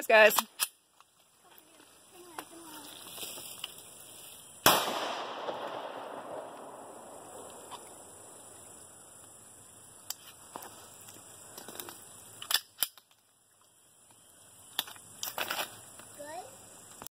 Cheers, guys.